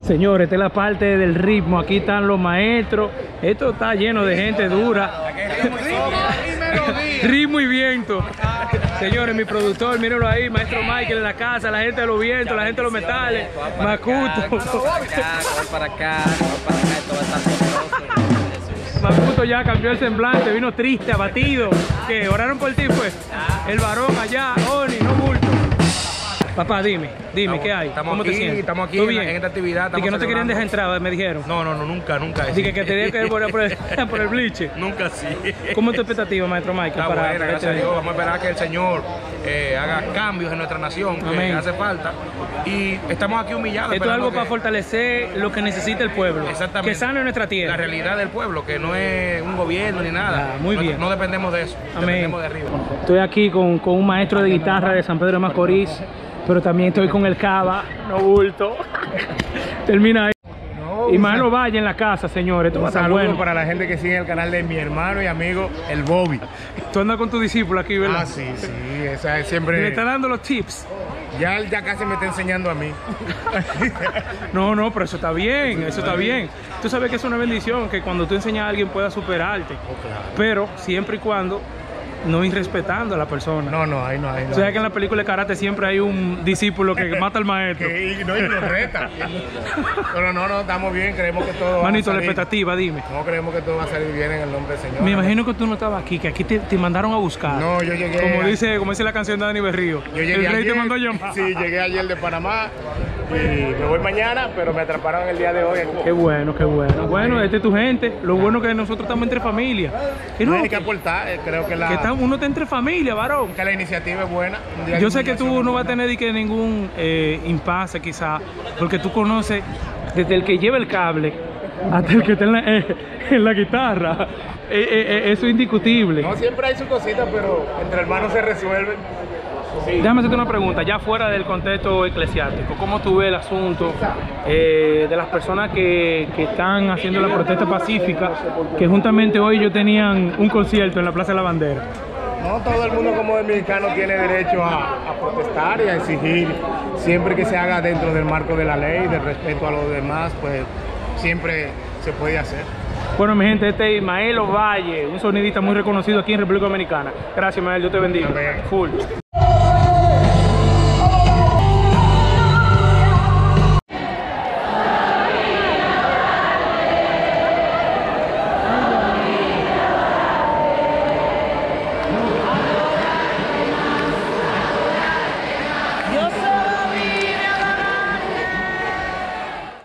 Señores, esta es la parte del ritmo. Aquí están los maestros. Esto está lleno de gente dura. ritmo y viento. Señores, mi productor, mírenlo ahí, maestro Michael en la casa, la gente de los vientos, la gente de los metales, Macuto. para. Macuto ya cambió el semblante, vino triste, abatido. Que oraron por ti, pues. El varón allá, Oni, no. Papá, dime, dime, Estamos- ¿qué hay? estamos ¿Cómo te aquí, sientes? estamos aquí ¿Todo en la- bien? en esta actividad, Y que no te querían dejar entrar, me dijeron. No, no, no, nunca, nunca. Así que, que te dije que por, por el, por el. Nunca sí. ¿Cómo es tu expectativa, maestro Michael? Está para, buena, para gracias a este- Dios. Vamos a esperar que el Señor eh, haga cambios en nuestra nación, que Amén. hace falta. Y estamos aquí humillados. Esto es algo para que- fortalecer lo que necesita el pueblo. Exactamente. Que sane nuestra La tierra. realidad del pueblo, que no es un gobierno ni nada. Ah, muy No- bien. No dependemos de eso. Amén. Dependemos de arriba. Estoy aquí con, con un maestro de guitarra de San Pedro de Macorís, pero también estoy con el Cava, no bulto. Termina ahí. y Mano Valle en la casa, señores. Un saludo bueno. para la gente que sigue el canal de mi hermano y amigo, el Bobby. Tú andas con tu discípulo aquí, ¿verdad? Ah, sí, sí, esa es Le siempre... está dando los tips. Ya él ya casi me está enseñando a mí. No, no, pero eso está bien, eso está bien. Tú sabes que es una bendición que cuando tú enseñas a alguien pueda superarte. Pero siempre y cuando no irrespetando a la persona. No, no, ahí no, ahí no. O sea que en la película de karate siempre hay un discípulo que mata al maestro. Que- y no, y nos reta. Pero no, no, estamos bien, creemos que todo va a Manito, la salir. expectativa, dime. No, creemos que todo va a salir bien en el nombre del Señor. Me imagino que tú no estabas aquí, que aquí te, te mandaron a buscar. No, yo llegué... Como dice, como dice la canción de Dani Berrío. Yo llegué el rey ayer, te mandó a llamar. Sí, llegué ayer de Panamá y me voy mañana, pero me atraparon el día de hoy. Qué bueno, qué bueno. Bueno, esta es tu gente. Lo bueno es que nosotros estamos entre familia. Que, no, No hay que aportar, eh, creo que la, que uno está entre familia, varón. que la iniciativa es buena. Yo sé que tú no vas a tener que ningún eh, impasse quizá, porque tú conoces desde el que lleva el cable hasta el que está en la, eh, en la guitarra. Eh, eh, eso es indiscutible. No siempre hay su cosita, pero entre hermanos se resuelven. Sí. Déjame hacerte una pregunta, ya fuera del contexto eclesiástico, ¿cómo tú ves el asunto eh, de las personas que, que están haciendo la protesta pacífica, que juntamente hoy ellos tenían un concierto en la Plaza de la Bandera? No todo el mundo como dominicano tiene derecho a, a protestar y a exigir, siempre que se haga dentro del marco de la ley, del respeto a los demás, pues siempre se puede hacer. Bueno, mi gente, este es Ismael Ovalle, un sonidista muy reconocido aquí en República Dominicana. Gracias, Ismael, Dios te bendiga. Full.